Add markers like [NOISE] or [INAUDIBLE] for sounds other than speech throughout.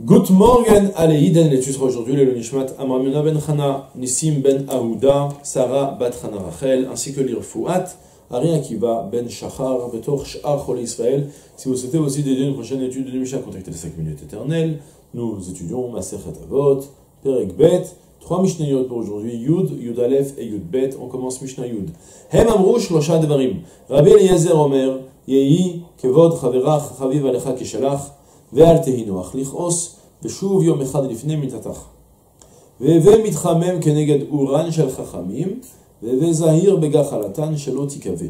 Good morning, allez, Iden, l'étude aujourd'hui le Nishmat Amramuna ben Chana, Nissim ben Aouda, Sarah bat Chana Rachel, ainsi que l'Irfouat, Ari Akiva ben Shachar, Betor Sh'ar Chol Israël. Si vous souhaitez aussi dédier une prochaine étude de Mishnah, contactez les 5 minutes éternelles. Nous étudions Maserhet Avot, Perek Bet, trois Mishnayot pour aujourd'hui, Yud, Yud Aleph et Yud Bet. On commence Mishnah Yud. Hem Amru Shlosha Devarim. Rabbi Eliezer Omer, Yehi, Kevod Chaverach, Chaviv Alecha Kishalach, ואל תהינוח לכעוס, ושוב יום אחד לפני מיתתך. והווה מתחמם כנגד אורן של חכמים, והווה זהיר בגחלתן שלא תיכווה,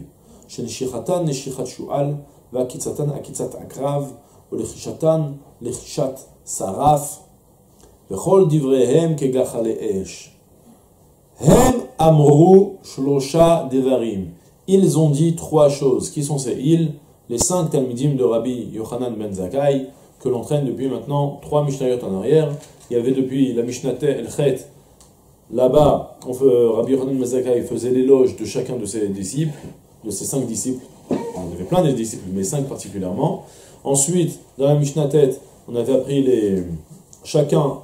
שנשיכתן נשיכת שועל, ועקיצתן עקיצת עקרב, ולחישתן לחישת שרף, וכל דבריהם כגחלי אש. הם אמרו שלושה דברים. Ils ont dit trois choses. Qui sont ces ils Les cinq Talmidim de Rabbi Yochanan ben Zakkai, que l'on traîne depuis maintenant trois Mishnayot en arrière. Il y avait depuis la Mishnate El Chet, là-bas, Rabbi Yochanan Mazakai faisait l'éloge de chacun de ses disciples, de ses cinq disciples. On avait plein de disciples, mais cinq particulièrement. Ensuite, dans la Mishnah-tête, on avait appris les, chacun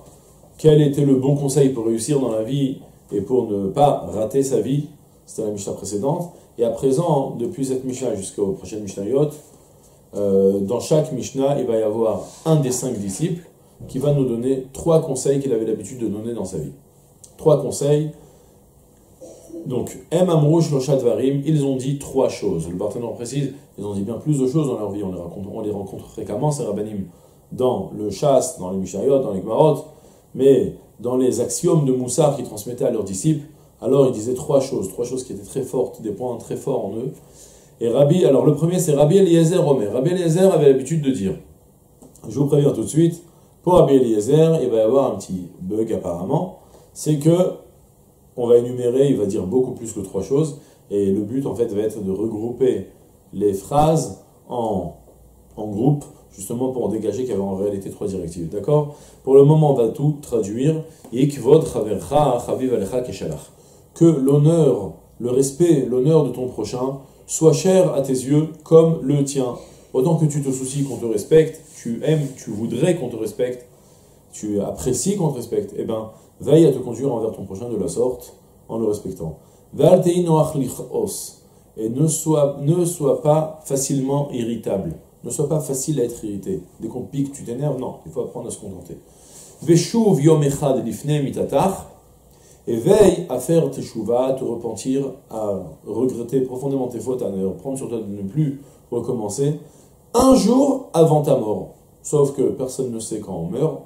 quel était le bon conseil pour réussir dans la vie et pour ne pas rater sa vie. C'était la Mishnah précédente. Et à présent, depuis cette Mishnah jusqu'aux prochaines Mishnayot, euh, dans chaque Mishnah, il va y avoir un des cinq disciples qui va nous donner trois conseils qu'il avait l'habitude de donner dans sa vie. Trois conseils. Donc, M. Amrouch, Varim, ils ont dit trois choses. Le partenaire précise, ils ont dit bien plus de choses dans leur vie. On les, rencontre, fréquemment, ces rabbinim, dans le chasse, dans les Mishnayot, dans les Gmarot, mais dans les axiomes de Moussar qu'ils transmettaient à leurs disciples, alors ils disaient trois choses, trois choses qui étaient très fortes, des points très forts en eux. Et Rabbi, alors le premier c'est Rabbi Eliezer Omer. Rabbi Eliezer avait l'habitude de dire, je vous préviens tout de suite, pour Rabbi Eliezer, il va y avoir un petit bug apparemment, c'est que on va énumérer, il va dire beaucoup plus que trois choses, et le but en fait va être de regrouper les phrases en, en groupe, justement pour en dégager qu'il y avait en réalité trois directives. D'accord? Pour le moment, on va tout traduire. Que l'honneur, le respect, l'honneur de ton prochain soit cher à tes yeux comme le tien. Autant que tu te soucies qu'on te respecte, tu aimes, tu voudrais qu'on te respecte, tu apprécies qu'on te respecte, eh bien, veille à te conduire envers ton prochain de la sorte en le respectant. Et ne sois, ne sois pas facilement irritable. Ne sois pas facile à être irrité. Dès qu'on pique, tu t'énerves, non, il faut apprendre à se contenter. Veshuv yom echad lifne mitatach et veille à faire tes chouvas, à te repentir, à regretter profondément tes fautes, à ne prendre sur toi de ne plus recommencer, un jour avant ta mort. Sauf que personne ne sait quand on meurt.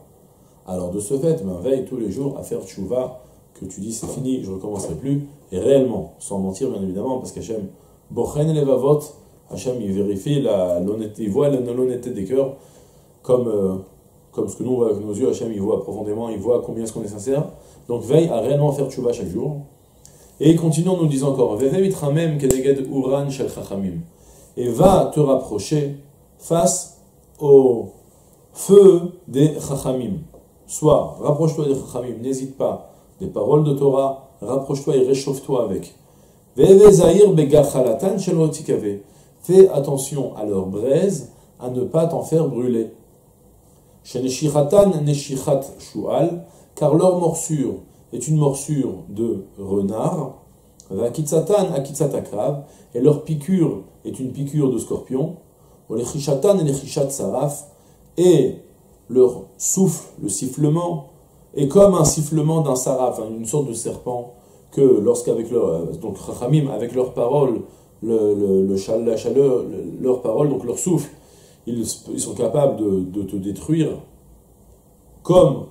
Alors de ce fait, ben, veille tous les jours à faire tchouva, que tu dis c'est fini, je ne recommencerai plus, et réellement, sans mentir bien évidemment, parce qu'Hachem, bochen levavot, Hachem il vérifie la, l'honnêteté, il voit l'honnêteté des cœurs, comme, euh, comme ce que nous on voit avec nos yeux, Hachem il voit profondément, il voit combien est-ce qu'on est sincère. Donc veille à réellement faire tchouva chaque jour. Et il continue en nous disant encore uran shel. Et va te rapprocher face au feu des chachamim. Soit rapproche-toi des chachamim, n'hésite pas, des paroles de Torah, rapproche-toi et réchauffe-toi avec. Fais attention à leur braise, à ne pas t'en faire brûler. neshichat shual, car leur morsure est une morsure de renard, et leur piqûre est une piqûre de scorpion, et leur souffle, le sifflement, est comme un sifflement d'un saraf, une sorte de serpent, que lorsqu'avec leur, donc avec leurs paroles, le, la chaleur, leurs paroles, donc leur souffle, ils, sont capables de te détruire, comme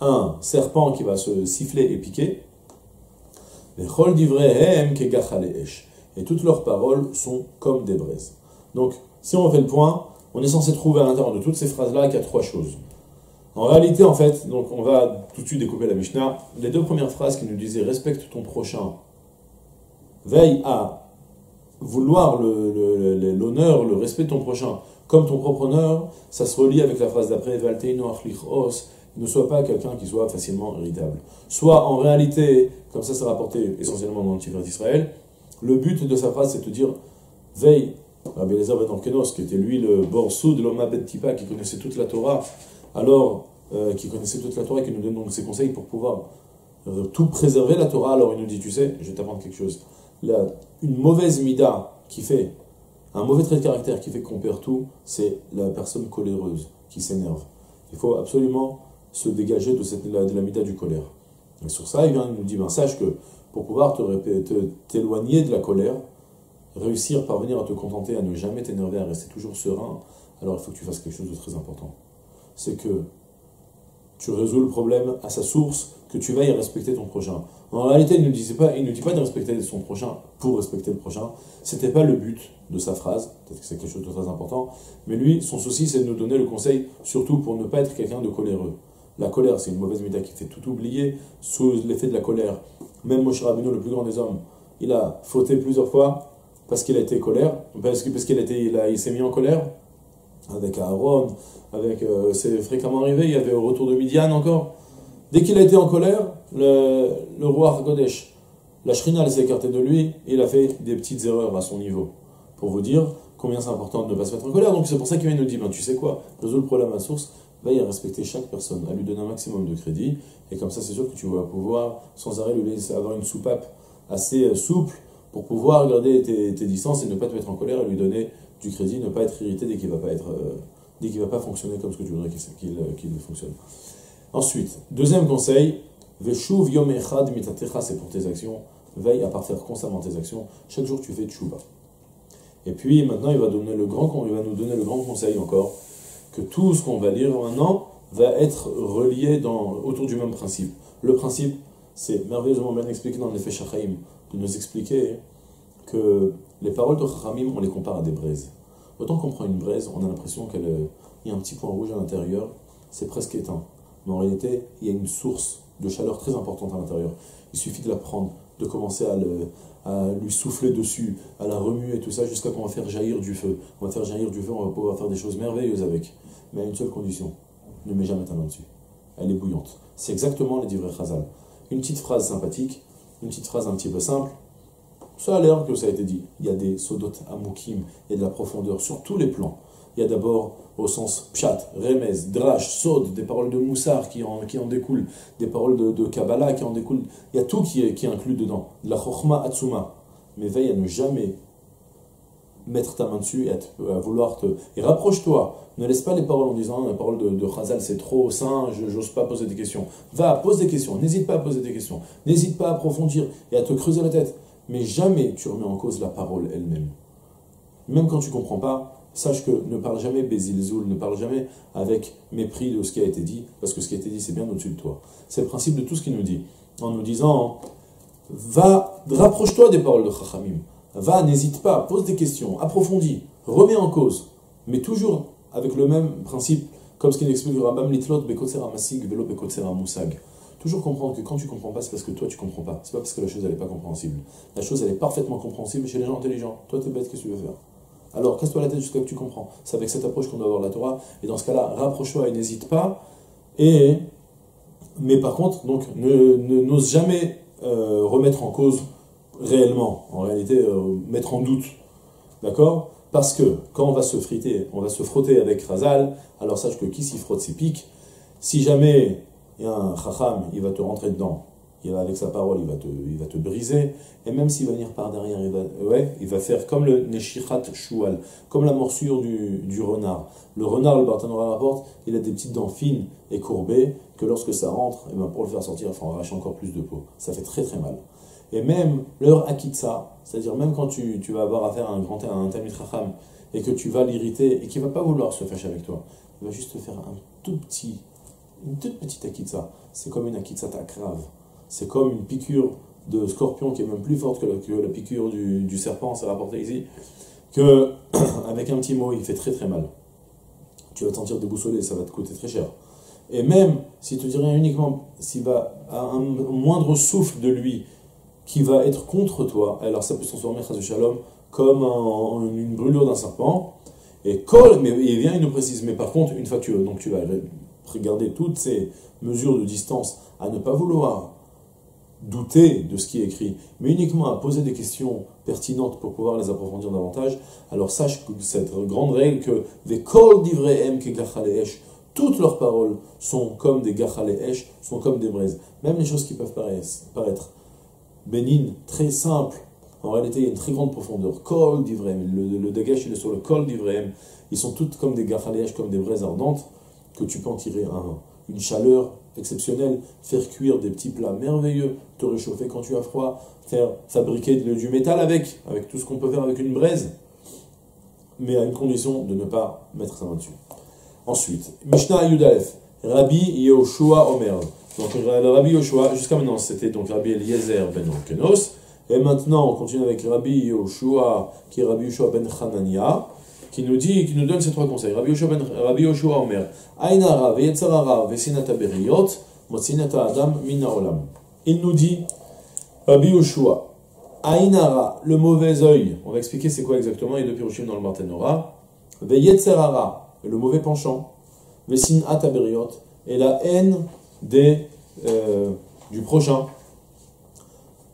un serpent qui va se siffler et piquer. Et toutes leurs paroles sont comme des braises. Donc, si on fait le point, on est censé trouver à l'intérieur de toutes ces phrases-là qu'il y a trois choses. En réalité, en fait, donc on va tout de suite découper la Mishnah. Les deux premières phrases qui nous disaient respecte ton prochain, veille à vouloir l'honneur, le, respect de ton prochain comme ton propre honneur, ça se relie avec la phrase d'après ne sois pas quelqu'un qui soit facilement irritable. Soit en réalité, comme ça c'est rapporté essentiellement dans Tigre d'Israël, le but de sa phrase c'est de dire veille, Rabbi Elazar ben Orkenos, qui était lui le borsou de l'homme Ben Tipa, qui connaissait toute la Torah, alors euh, qui connaissait toute la Torah qui nous donne donc ses conseils pour pouvoir euh, tout préserver la Torah, alors il nous dit, tu sais, je vais t'apprendre quelque chose. Là, une mauvaise mida qui fait, un mauvais trait de caractère qui fait qu'on perd tout, c'est la personne coléreuse qui s'énerve. Il faut absolument se dégager de, cette, de la mida du colère. Et sur ça, il vient nous dit, ben, sache que pour pouvoir t'éloigner de la colère, réussir, parvenir à te contenter, à ne jamais t'énerver, à rester toujours serein, alors il faut que tu fasses quelque chose de très important. C'est que tu résous le problème à sa source, que tu veilles à respecter ton prochain. En réalité, il ne, disait pas, il ne dit pas de respecter son prochain pour respecter le prochain. C'était pas le but de sa phrase. Peut-être que c'est quelque chose de très important. Mais lui, son souci, c'est de nous donner le conseil, surtout pour ne pas être quelqu'un de coléreux. La colère, c'est une mauvaise méthode qui fait tout oublier sous l'effet de la colère. Même Moshe Rabbeinu, le plus grand des hommes, il a fauté plusieurs fois parce qu'il a été colère, parce qu'il il, s'est mis en colère avec Aaron, avec euh, c'est fréquemment arrivé, il y avait au retour de Midian encore. Dès qu'il a été en colère, le, roi Godesh, la Shrina s'est écartée de lui, et il a fait des petites erreurs à son niveau. Pour vous dire combien c'est important de ne pas se mettre en colère. Donc c'est pour ça qu'il nous dit, ben, tu sais quoi, résous le problème à source, veille à respecter chaque personne, à lui donner un maximum de crédit, et comme ça c'est sûr que tu vas pouvoir sans arrêt lui laisser avoir une soupape assez euh, souple pour pouvoir garder tes, distances et ne pas te mettre en colère et lui donner du crédit, ne pas être irrité dès qu'il va euh, dès va pas fonctionner comme ce que tu voudrais qu'il euh, fonctionne. Ensuite, deuxième conseil, Veshuv yom echad mitatecha, c'est pour tes actions. Veille à parfaire constamment tes actions. Chaque jour, tu fais tchouba. Et puis, maintenant, il va nous donner le grand conseil encore, que tout ce qu'on va lire maintenant va être relié dans, autour du même principe. Le principe, c'est merveilleusement bien expliqué dans l'effet Shachaim, de nous expliquer que les paroles de Chachamim, on les compare à des braises. Autant qu'on prend une braise, on a l'impression qu'il y a un petit point rouge à l'intérieur, c'est presque éteint. Mais en réalité, il y a une source de chaleur très importante à l'intérieur. Il suffit de la prendre, de commencer à, le, à, lui souffler dessus, à la remuer, tout ça, jusqu'à qu'on va faire jaillir du feu. On va faire jaillir du feu, on va pouvoir faire des choses merveilleuses avec. Mais à une seule condition, ne mets jamais ta main dessus. Elle est bouillante. C'est exactement les vrais Chazal. Une petite phrase sympathique, une petite phrase un petit peu simple, ça a l'air que ça a été dit. Il y a des sodot amukim, il y a de la profondeur sur tous les plans. Il y a d'abord au sens pshat, remez, drash, sod, des paroles de moussar qui en, découlent, des paroles de, de Kabbalah qui en découlent. Il y a tout qui est, inclus dedans. La chokhma atsuma. Mais veille à ne jamais mettre ta main dessus et à, vouloir te. Et rapproche-toi. Ne laisse pas les paroles en disant la parole de, de Chazal c'est trop sain, je n'ose pas poser des questions. Va, pose des questions. N'hésite pas à poser des questions. N'hésite pas à approfondir et à te creuser la tête. Mais jamais tu remets en cause la parole elle-même. Même quand tu comprends pas, sache que ne parle jamais Bézilzoul, ne parle jamais avec mépris de ce qui a été dit, parce que ce qui a été dit, c'est bien au-dessus de toi. C'est le principe de tout ce qu'il nous dit. En nous disant, va, rapproche-toi des paroles de Chachamim. Va, n'hésite pas, pose des questions, approfondis, remets en cause, mais toujours avec le même principe, comme ce qu'il explique Rabam Litlot, Bekotsera Masig, Velo Bekotsera. Toujours comprendre que quand tu comprends pas, c'est parce que toi tu comprends pas. C'est pas parce que la chose elle est pas compréhensible. La chose elle est parfaitement compréhensible chez les gens intelligents. Toi tu es bête, qu'est-ce que tu veux faire? Alors casse-toi la tête jusqu'à ce que tu comprends. C'est avec cette approche qu'on doit avoir la Torah. Et dans ce cas-là, rapproche-toi et n'hésite pas. Et mais par contre, donc ne n'ose jamais euh, remettre en cause réellement, en réalité, euh, mettre en doute. D'accord? Parce que quand on va se friter, on va se frotter avec Razal, alors sache que qui s'y frotte s'y pique. Si jamais il y a un chacham, il va te rentrer dedans, il va, avec sa parole, il va te, il va te briser, et même s'il va venir par derrière, il va, ouais, il va faire comme le neshichat shual, comme la morsure du, du renard. Le renard, le Barthénora rapporte, il a des petites dents fines et courbées, que lorsque ça rentre, et eh ben pour le faire sortir, il faut arracher encore plus de peau. Ça fait très très mal. Et même leur akitsa, c'est-à-dire même quand tu, tu, vas avoir affaire à un grand un tamit racham, et que tu vas l'irriter, et qu'il va pas vouloir se fâcher avec toi, il va juste te faire un tout petit une toute petite akitsa. C'est comme une akitsa grave. C'est comme une piqûre de scorpion qui est même plus forte que la, piqûre du, serpent, c'est rapporté ici, que [CLEARS THROAT] avec un petit mot, il fait très très mal. Tu vas te sentir déboussolé, ça va te coûter très cher. Et même si tu rien uniquement, s'il va à un moindre souffle de lui qui va être contre toi, alors ça peut se transformer, shalom, comme une brûlure d'un serpent. Et col, mais il vient, il nous précise, mais par contre, une fois que tu, donc tu vas Regardez toutes ces mesures de distance, à ne pas vouloir douter de ce qui est écrit, mais uniquement à poser des questions pertinentes pour pouvoir les approfondir davantage, alors sache que cette grande règle que toutes leurs paroles sont comme des gachalesh, sont comme des braises. Même les choses qui peuvent paraître, bénignes, très simples, en réalité, il y a une très grande profondeur. Kol d'Ivraim, le, le il est sur le col d'Ivraim. Ils sont toutes comme des gachalesh, comme des braises ardentes, que tu peux en tirer un, une chaleur exceptionnelle, faire cuire des petits plats merveilleux, te réchauffer quand tu as froid, faire fabriquer du métal avec, avec tout ce qu'on peut faire avec une braise, mais à une condition de ne pas mettre sa main dessus. Ensuite, Mishnah Yudalef, Rabbi Yehoshua Omer. Donc le Rabbi Yehoshua, jusqu'à maintenant c'était donc Rabbi Eliezer ben Kenos, et maintenant on continue avec Rabbi Yehoshua, qui est Rabbi Yehoshua ben Hanania, qui nous dit, qui nous donne ces trois conseils. Rabbi Yoshua, ben, Rabbi Yoshua Omer, Ainara, Veyetzarara, Vesinata Beriot, Motsinata Adam, Mina Olam. Il nous dit, Rabbi Yoshua, Ainara, le mauvais œil, on va expliquer c'est quoi exactement, il y a deux dans le Martenora, Veyetzarara, le mauvais penchant, Vesinata Beriot, et la haine des, euh, du prochain,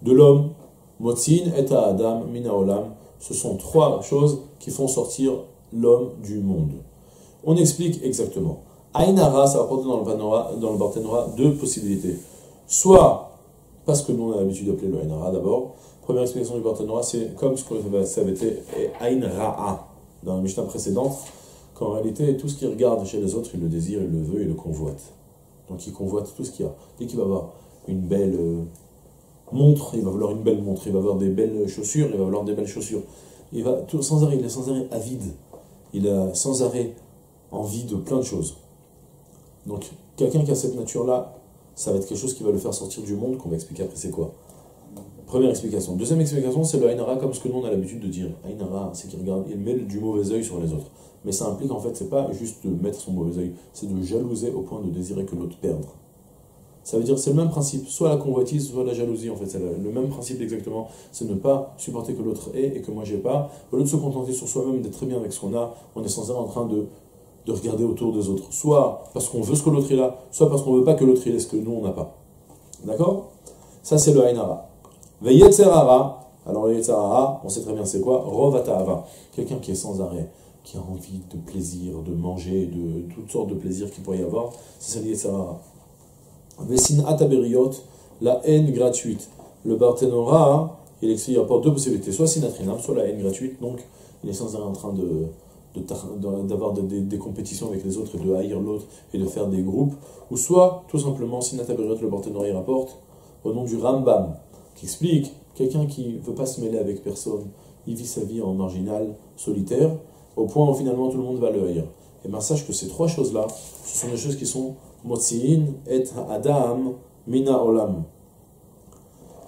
de l'homme, Motsin et Adam, Mina Olam, ce sont trois choses qui font sortir l'homme du monde. On explique exactement. Ainara, ça va porter dans le, dans le deux possibilités. Soit, parce que nous on a l'habitude d'appeler le Ainara d'abord, première explication du Barthénora, c'est comme ce ça avait été Ainra'a dans la Mishnah précédente, qu'en réalité, tout ce qu'il regarde chez les autres, il le désire, il le veut, il le convoite. Donc il convoite tout ce qu'il y a. Dès qu'il va avoir une belle euh, montre, il va vouloir une belle montre, il va avoir des belles chaussures, il va vouloir des belles chaussures il va tout, sans arrêt, il est sans arrêt avide. Il a sans arrêt envie de plein de choses. Donc, quelqu'un qui a cette nature-là, ça va être quelque chose qui va le faire sortir du monde, qu'on va expliquer après c'est quoi. Première explication. Deuxième explication, c'est le Ainara comme ce que nous on a l'habitude de dire. Ainara, c'est qu'il regarde, il met du mauvais œil sur les autres. Mais ça implique en fait, c'est pas juste de mettre son mauvais œil, c'est de jalouser au point de désirer que l'autre perde. Ça veut dire c'est le même principe, soit la convoitise, soit la jalousie en fait, c'est le, même principe exactement, c'est ne pas supporter que l'autre ait et que moi j'ai pas, au lieu de se contenter sur soi-même, d'être très bien avec ce qu'on a, on est sans arrêt en train de, de regarder autour des autres, soit parce qu'on veut ce que l'autre ait là, soit parce qu'on veut pas que l'autre ait ce que nous on n'a pas. D'accord? Ça c'est le Hainara. Veyetzerara, alors le Yetzerara, on sait très bien c'est quoi, Rovatahava, quelqu'un qui est sans arrêt, qui a envie de plaisir, de manger, de toutes sortes de plaisirs qu'il pourrait y avoir, c'est ça le Yetzerara. Vesin Ataberiot, la haine gratuite. Le Barthénora, il apporte deux possibilités, soit sinatrinam, soit la haine gratuite, donc il est sans arrêt en train de d'avoir des, compétitions avec les autres et de haïr l'autre et de faire des groupes, ou soit tout simplement Sinataberiot, le Barthénora, rapporte au nom du Rambam, qui explique quelqu'un qui ne veut pas se mêler avec personne, il vit sa vie en marginal, solitaire, au point où finalement tout le monde va le haïr. Et bien sache que ces trois choses-là, ce sont des choses qui sont Motziin et Adam Mina Olam.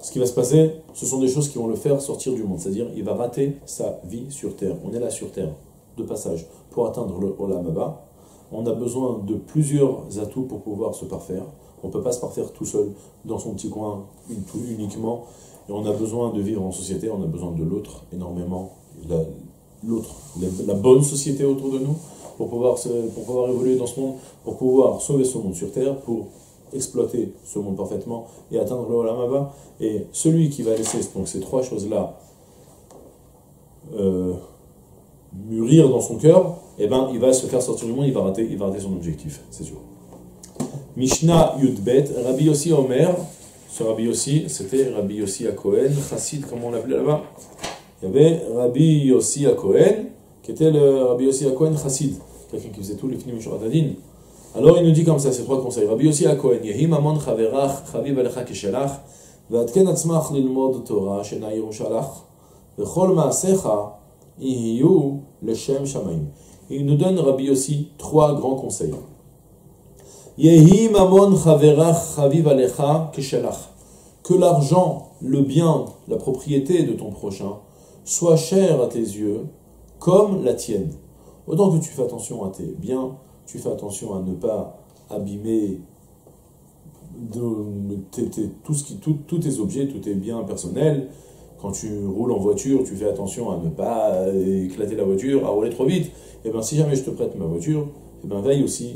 Ce qui va se passer, ce sont des choses qui vont le faire sortir du monde. C'est-à-dire, il va rater sa vie sur Terre. On est là sur Terre, de passage. Pour atteindre le Olam Abba, on a besoin de plusieurs atouts pour pouvoir se parfaire. On ne peut pas se parfaire tout seul, dans son petit coin, uniquement. Et on a besoin de vivre en société, on a besoin de l'autre énormément. L'autre, la bonne société autour de nous, pour pouvoir, pour pouvoir évoluer dans ce monde, pour pouvoir sauver ce monde sur Terre, pour exploiter ce monde parfaitement et atteindre le Olam Et celui qui va laisser donc, ces trois choses-là euh, mûrir dans son cœur, eh ben, il va se faire sortir du monde, il va rater, il va rater son objectif, c'est sûr. Mishnah Yudbet, Rabbi Yossi Omer, ce Rabbi Yossi, c'était Rabbi Yossi à Cohen, Chassid, comme on l'appelait là-bas. Il y avait Rabbi Yossi à Cohen, qui était le Rabbi Yossi Akohen Chassid, quelqu'un qui faisait tout les Knim Adin. Alors il nous dit comme ça, ces trois conseils. Rabbi Yossi Akohen, Yehi mamon chaverach, chaviv alecha keshelach, ועדכן עצמך ללמוד תורה שאינה ירושלך, וכל מעשיך יהיו לשם שמיים. Il nous donne Rabbi Yossi trois grands conseils. Yehi mamon chaverach chaviv alecha keshelach. Que l'argent, le bien, la propriété de ton prochain soit cher à tes yeux comme la tienne. Autant que tu fais attention à tes biens, tu fais attention à ne pas abîmer tout ce qui, tous tes objets, tous tes biens personnels. Quand tu roules en voiture, tu fais attention à ne pas éclater la voiture, à rouler trop vite. Et eh bien si jamais je te prête ma voiture, et eh bien veille aussi,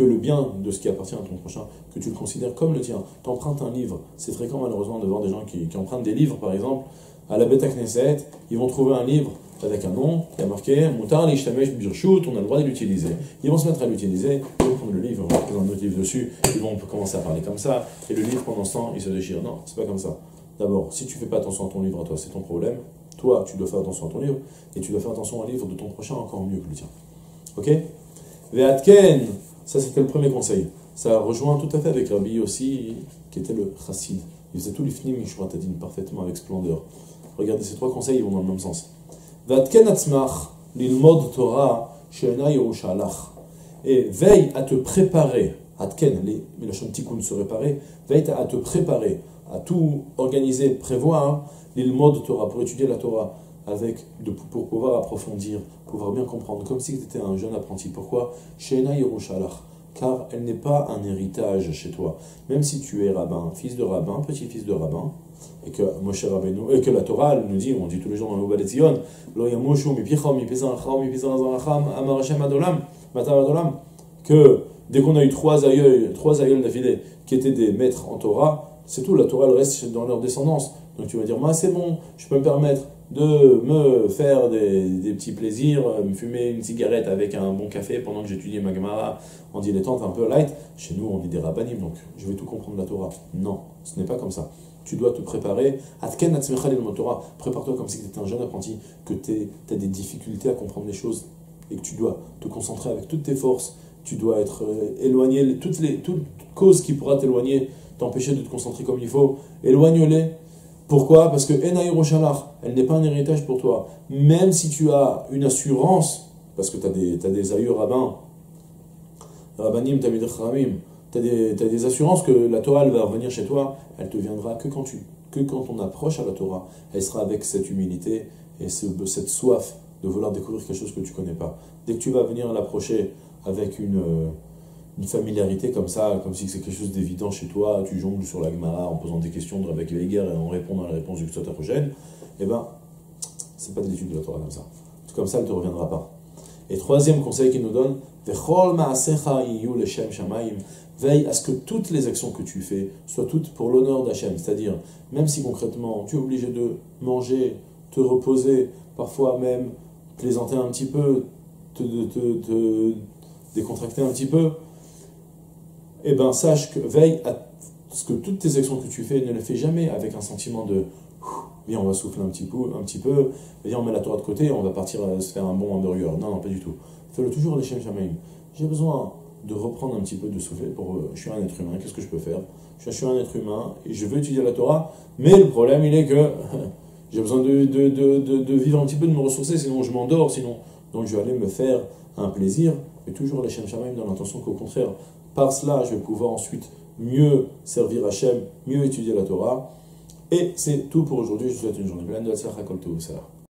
que le bien de ce qui appartient à ton prochain, que tu le considères comme le tien. Tu empruntes un livre. C'est fréquent malheureusement de voir des gens qui, empruntent des livres, par exemple, à la Beta Knesset, ils vont trouver un livre avec un nom qui a marqué Moutar l'Ishtamesh Birshut, on a le droit de l'utiliser. Ils vont se mettre à l'utiliser, ils vont prendre le livre, ils vont prendre un autre livre dessus, ils vont commencer à parler comme ça, et le livre pendant ce temps, il se déchire. Non, c'est pas comme ça. D'abord, si tu fais pas attention à ton livre à toi, c'est ton problème. Toi, tu dois faire attention à ton livre, et tu dois faire attention au livre de ton prochain encore mieux que le tien. Ok? Ve'atken, ça c'était le premier conseil. Ça rejoint tout à fait avec Rabbi aussi, qui était le chassid. Il faisait tous les fnim parfaitement avec splendeur. Regardez, ces trois conseils, ils vont dans le même sens. Lilmod Torah. Et veille à te préparer, atken, les tikkun se réparer, veille à te préparer, à tout organiser, prévoir, l'ilmod Torah, pour étudier la Torah, avec, pour pouvoir approfondir, pouvoir bien comprendre, comme si tu étais un jeune apprenti. Pourquoi? She'ena yerushalach car elle n'est pas un héritage chez toi. Même si tu es rabbin, fils de rabbin, petit-fils de rabbin, et que Moshe Rabbeinu, et que la Torah nous dit, on dit tous les jours dans le Bal Zion, Lo yamoshu mipizan acham, mipizan azaracham, amar adolam, matar adolam, que dès qu'on a eu trois aïeux, trois aïeux d'affilée qui étaient des maîtres en Torah, c'est tout, la Torah elle reste dans leur descendance. Donc tu vas dire, moi c'est bon, je peux me permettre de me faire des, petits plaisirs, euh, me fumer une cigarette avec un bon café pendant que j'étudie ma Gemara en dilettante un peu light. Chez nous, on est des rabbinim, donc je vais tout comprendre la Torah. Non, ce n'est pas comme ça. Tu dois te préparer. Prépare-toi comme si tu étais un jeune apprenti, que tu as des difficultés à comprendre les choses et que tu dois te concentrer avec toutes tes forces. Tu dois être euh, éloigné, toutes les toutes causes qui pourra t'éloigner, t'empêcher de te concentrer comme il faut, éloigne-les pourquoi? Parce que elle n'est pas un héritage pour toi. Même si tu as une assurance, parce que tu as des, des aïeux rabbins, rabbanim, tamid tu as, des assurances que la Torah va revenir chez toi, elle te viendra que quand, tu, que quand on approche à la Torah. Elle sera avec cette humilité et cette soif de vouloir découvrir quelque chose que tu connais pas. Dès que tu vas venir l'approcher avec une, euh, une familiarité comme ça, comme si c'est quelque chose d'évident chez toi, tu jongles sur la Gemara en posant des questions avec les guerres et en répondant à la réponse du prochaine, eh ben, c'est pas de l'étude de la Torah comme ça. Comme ça, elle ne te reviendra pas. Et troisième conseil qu'il nous donne, veille à ce que toutes les actions que tu fais soient toutes pour l'honneur d'Hachem. C'est-à-dire, même si concrètement tu es obligé de manger, te reposer, parfois même plaisanter un petit peu, te décontracter un petit peu, eh ben sache que veille à ce que toutes tes actions que tu fais ne les fais jamais avec un sentiment de viens on va souffler un petit peu, un petit peu, viens on met la Torah de côté, on va partir euh, se faire un bon hamburger. Non, non, pas du tout. Fais-le toujours les Shem Shamaim. J'ai besoin de reprendre un petit peu de souffler pour euh, je suis un être humain, qu'est-ce que je peux faire? Je suis un être humain et je veux étudier la Torah, mais le problème il est que [LAUGHS] j'ai besoin de, de, de, de, vivre un petit peu, de me ressourcer, sinon je m'endors, sinon donc je vais aller me faire un plaisir, mais toujours les Shem Shamaim dans l'intention qu'au contraire, par cela, je vais pouvoir ensuite mieux servir Hachem, mieux étudier la Torah. Et c'est tout pour aujourd'hui. Je vous souhaite une journée pleine de la